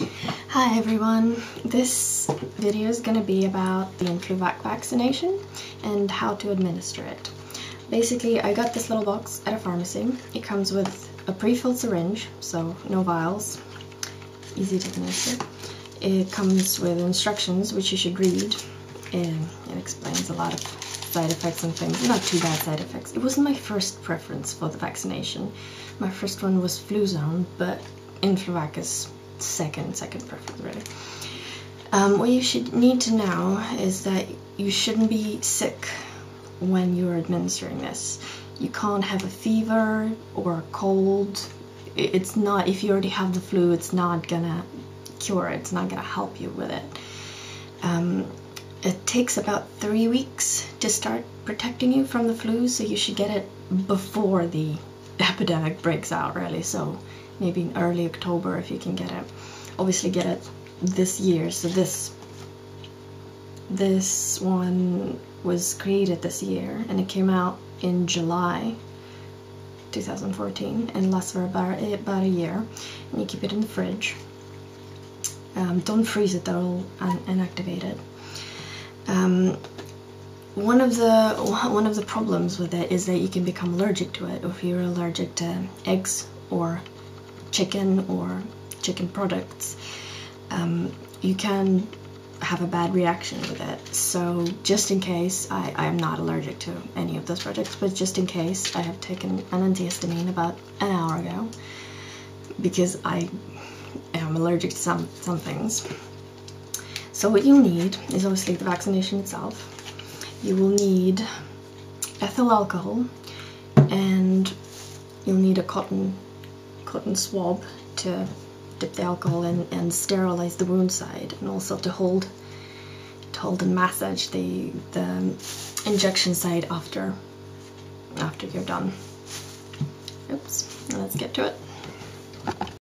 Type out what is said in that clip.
Hi everyone, this video is going to be about the Influvac vaccination and how to administer it. Basically, I got this little box at a pharmacy. It comes with a pre-filled syringe, so no vials, easy to administer. It comes with instructions which you should read. And it explains a lot of side effects and things, not too bad side effects. It wasn't my first preference for the vaccination. My first one was Fluzone, but Influvac is second, second preference really. Um, what you should need to know is that you shouldn't be sick when you're administering this. You can't have a fever or a cold. It's not, if you already have the flu, it's not gonna cure it, it's not gonna help you with it. Um, it takes about three weeks to start protecting you from the flu, so you should get it before the epidemic breaks out, really. So maybe in early October if you can get it. Obviously, get it this year. So this this one was created this year, and it came out in July 2014 and lasts for about about a year. And you keep it in the fridge. Um, don't freeze it; that'll un inactivate it. Um, one of the one of the problems with it is that you can become allergic to it if you're allergic to eggs or chicken or chicken products um, you can have a bad reaction with it. So just in case I, I'm not allergic to any of those products but just in case I have taken an antihistamine about an hour ago because I am allergic to some some things. So what you'll need is obviously the vaccination itself. You will need ethyl alcohol and you'll need a cotton cotton swab to dip the alcohol in and sterilize the wound side and also to hold to hold and massage the the injection side after after you're done. Oops, let's get to it.